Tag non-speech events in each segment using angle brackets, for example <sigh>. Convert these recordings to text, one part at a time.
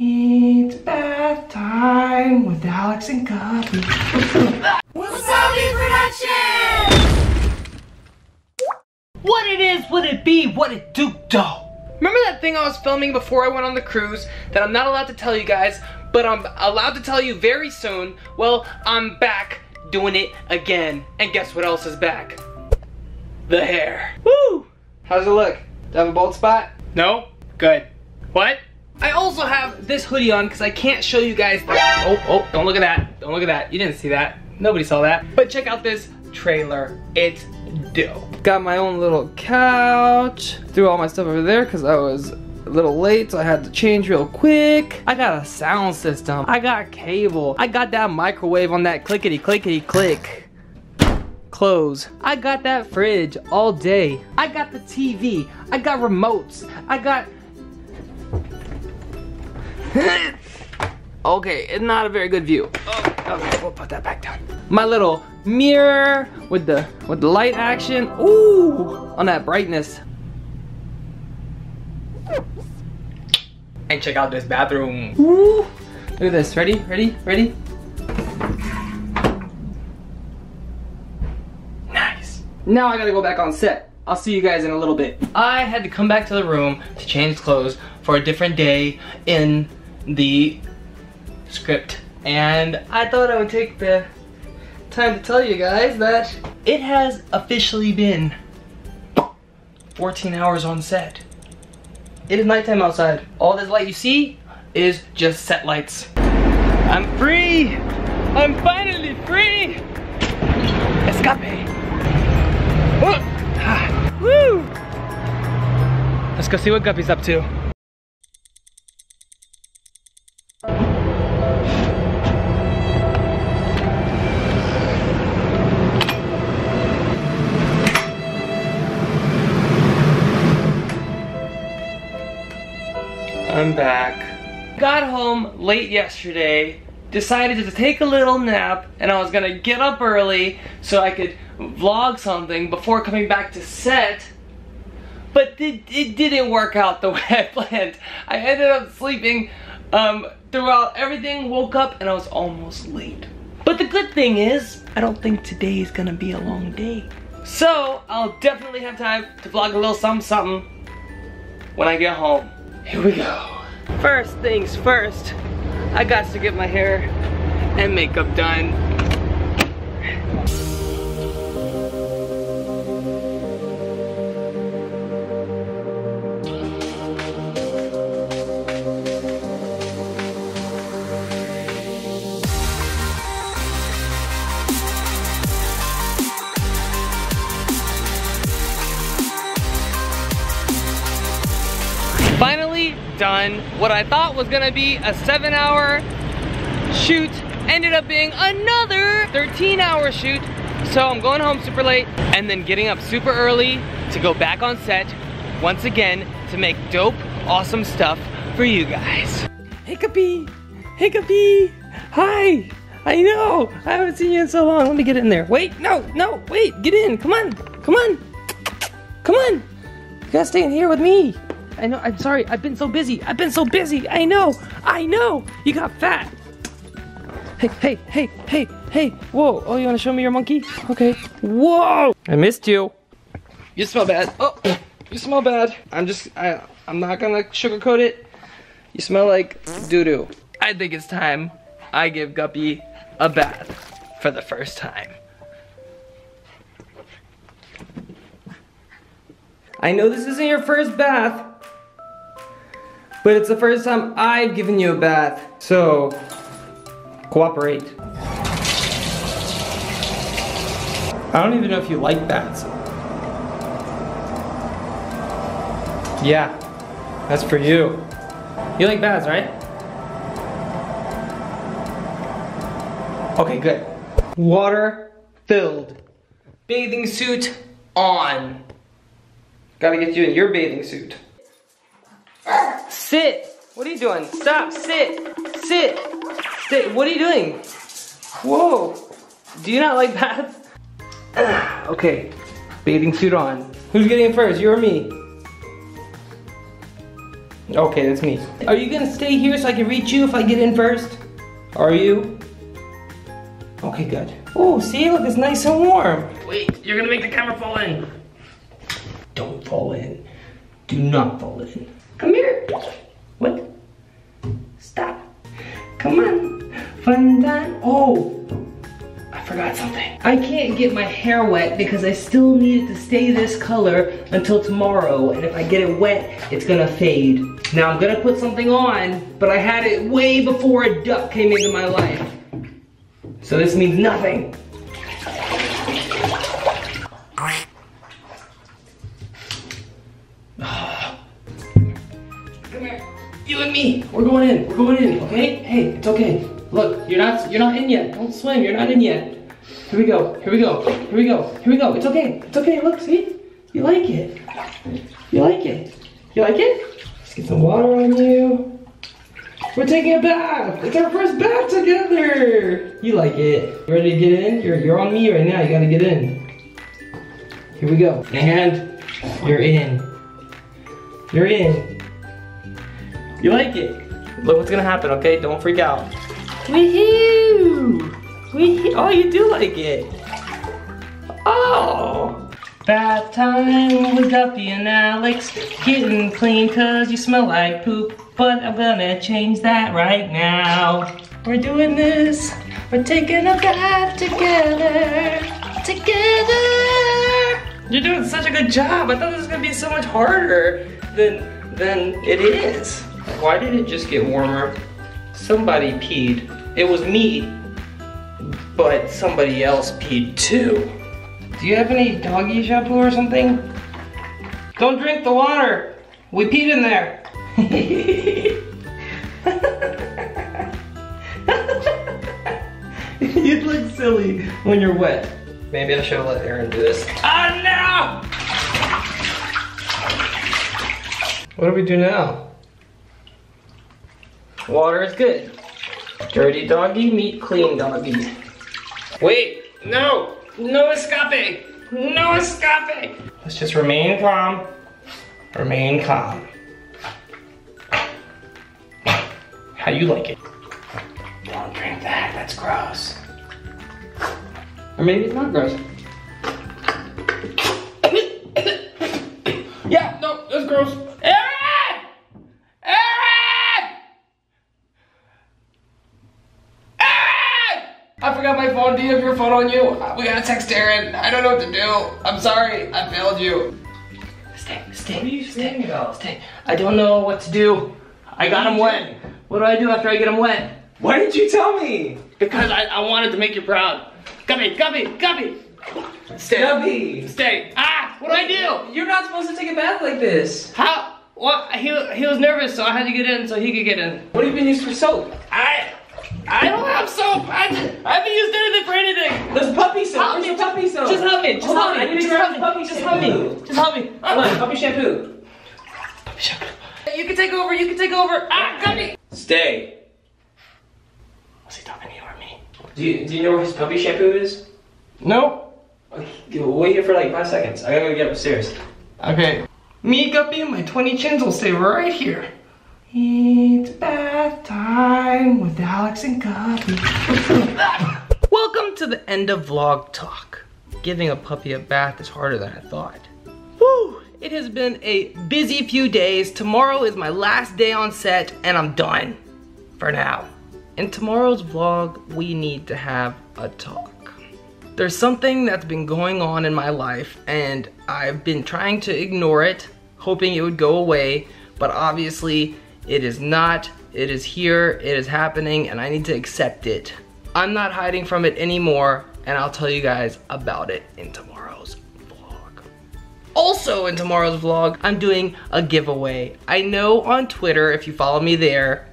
It's bath time with Alex and Guppy. Wassabi Production! What it is, what it be, what it do, dough. Remember that thing I was filming before I went on the cruise that I'm not allowed to tell you guys, but I'm allowed to tell you very soon? Well, I'm back doing it again. And guess what else is back? The hair. Woo! How's it look? Do I have a bald spot? No? Good. What? I also have this hoodie on because I can't show you guys. Oh, oh, don't look at that. Don't look at that. You didn't see that. Nobody saw that. But check out this trailer. It's dope. Got my own little couch. Threw all my stuff over there because I was a little late, so I had to change real quick. I got a sound system. I got cable. I got that microwave on that clickety clickety click. Close. I got that fridge all day. I got the TV. I got remotes. I got <laughs> okay, it's not a very good view. Oh, okay, we'll put that back down. My little mirror with the with the light action. Ooh, on that brightness. And check out this bathroom. Ooh, look at this. Ready? Ready? Ready? Nice. Now I gotta go back on set. I'll see you guys in a little bit. I had to come back to the room to change clothes for a different day in the script. And I thought I would take the time to tell you guys that it has officially been 14 hours on set. It is nighttime outside. All this light you see is just set lights. I'm free! I'm finally free! Escape! Oh. Ah. Woo! Let's go see what Guppy's up to. I'm back. Got home late yesterday, decided to take a little nap, and I was gonna get up early so I could vlog something before coming back to set. But it, it didn't work out the <laughs> way I planned. I ended up sleeping um, throughout everything, woke up, and I was almost late. But the good thing is, I don't think today is gonna be a long day. So, I'll definitely have time to vlog a little something something when I get home. Here we go. First things first, I got to get my hair and makeup done. Finally done what I thought was gonna be a seven hour shoot ended up being another 13 hour shoot. So I'm going home super late and then getting up super early to go back on set once again to make dope, awesome stuff for you guys. Hiccupy, Hiccupy, hi. I know, I haven't seen you in so long. Let me get in there. Wait, no, no, wait, get in, come on, come on, come on. You gotta stay in here with me. I know, I'm sorry, I've been so busy. I've been so busy. I know, I know. You got fat. Hey, hey, hey, hey, hey. Whoa. Oh, you wanna show me your monkey? Okay. Whoa. I missed you. You smell bad. Oh, you smell bad. I'm just, I, I'm not gonna sugarcoat it. You smell like doo-doo. I think it's time I give Guppy a bath for the first time. I know this isn't your first bath, but it's the first time I've given you a bath. So, cooperate. I don't even know if you like baths. Yeah, that's for you. You like baths, right? Okay, good. Water filled. Bathing suit on. Gotta get you in your bathing suit. Sit! What are you doing? Stop! Sit! Sit! Sit! What are you doing? Whoa! Do you not like baths? <sighs> okay, bathing suit on. Who's getting it first, you or me? Okay, that's me. Are you gonna stay here so I can reach you if I get in first? Are you? Okay, good. Oh, see, look, it's nice and warm. Wait, you're gonna make the camera fall in. Don't fall in. Do not fall in. Come here. What? Stop. Come on. Fun time. Oh, I forgot something. I can't get my hair wet because I still need it to stay this color until tomorrow. And if I get it wet, it's gonna fade. Now I'm gonna put something on, but I had it way before a duck came into my life. So this means nothing. Me. We're going in. We're going in, okay? Hey, it's okay. Look, you're not you're not in yet. Don't swim. You're not in yet. Here we go. Here we go. Here we go. Here we go. It's okay. It's okay. Look, see? You like it. You like it. You like it? Let's get some water on you. We're taking a bath. It's our first bath together. You like it. You ready to get in? You're you're on me right now. You gotta get in. Here we go. And you're in. You're in. You like it? Look what's gonna happen, okay? Don't freak out. Woohoo! Wee oh, you do like it. Oh! Bath time with Guppy and Alex. Getting clean cause you smell like poop. But I'm gonna change that right now. We're doing this. We're taking a bath together. Together! You're doing such a good job. I thought this was gonna be so much harder than, than it is. Why did it just get warmer? Somebody peed. It was me, but somebody else peed too. Do you have any doggy shampoo or something? Don't drink the water. We peed in there. <laughs> you look silly when you're wet. Maybe I should have let Aaron do this. Oh no! What do we do now? Water is good. Dirty doggy, meet clean doggy. Wait, no, no escape, no escape. Let's just remain calm, remain calm. How you like it? Don't drink that, that's gross. Or maybe it's not gross. <coughs> yeah, no, that's gross. Aaron! Aaron! Aaron! I forgot my phone. Do you have your phone on you? We gotta text Aaron. I don't know what to do. I'm sorry. I failed you. Stay, stay. What are you stay, about? Stay. I don't know what to do. I got him wet. What do I do after I get him wet? Why didn't you tell me? Because I, I wanted to make you proud. Guppy, Guppy, Guppy. Stay. Guppy! Stay. Ah, what do I do? You're not supposed to take a bath like this. How? What? He, he was nervous, so I had to get in so he could get in. What have you been used for soap? I I don't have soap. I, I haven't used anything for anything. There's puppy soap. Help Where's me, puppy soap? Just help me. Just Hold help on, me. I need just help me. puppy Just help me. Just help me. Come on, puppy shampoo. You can take over. You can take over. Ah, got me. Stay. Was he talking to you or me? Do you, do you know where his puppy shampoo is? No. Okay, wait here for like five seconds. I gotta go get upstairs. Okay. Me, Guppy, and my 20 chins will stay right here. It's bath time with Alex and Guppy. <laughs> Welcome to the end of vlog talk. Giving a puppy a bath is harder than I thought. Woo! It has been a busy few days. Tomorrow is my last day on set and I'm done. For now. In tomorrow's vlog, we need to have a talk. There's something that's been going on in my life and I've been trying to ignore it, hoping it would go away, but obviously it is not. It is here, it is happening, and I need to accept it. I'm not hiding from it anymore, and I'll tell you guys about it in tomorrow's vlog. Also in tomorrow's vlog, I'm doing a giveaway. I know on Twitter, if you follow me there,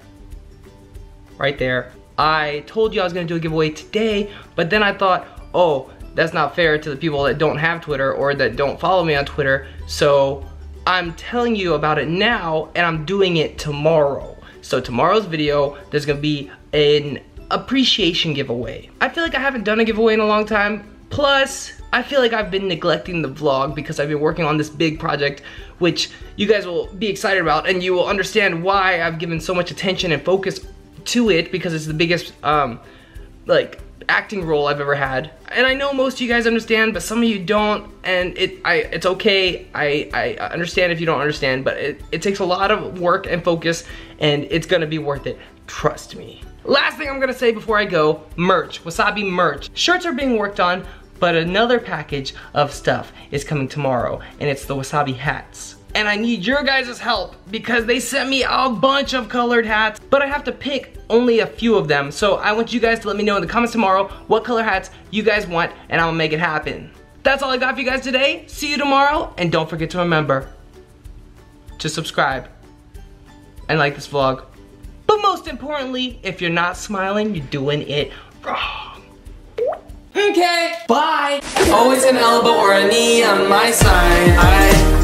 right there. I told you I was gonna do a giveaway today, but then I thought, oh, that's not fair to the people that don't have Twitter or that don't follow me on Twitter, so I'm telling you about it now and I'm doing it tomorrow. So tomorrow's video, there's gonna be an appreciation giveaway. I feel like I haven't done a giveaway in a long time. Plus, I feel like I've been neglecting the vlog because I've been working on this big project, which you guys will be excited about and you will understand why I've given so much attention and focus to it because it's the biggest, um, like, acting role I've ever had. And I know most of you guys understand, but some of you don't, and it I it's okay. I, I understand if you don't understand, but it, it takes a lot of work and focus, and it's gonna be worth it. Trust me. Last thing I'm gonna say before I go, merch, Wassabi merch. Shirts are being worked on, but another package of stuff is coming tomorrow, and it's the Wassabi hats. And I need your guys' help because they sent me a bunch of colored hats, but I have to pick only a few of them. So I want you guys to let me know in the comments tomorrow what color hats you guys want, and I'll make it happen. That's all I got for you guys today. See you tomorrow, and don't forget to remember to subscribe and like this vlog. But most importantly, if you're not smiling, you're doing it wrong. Okay, bye. Always an elbow or a knee on my side. I,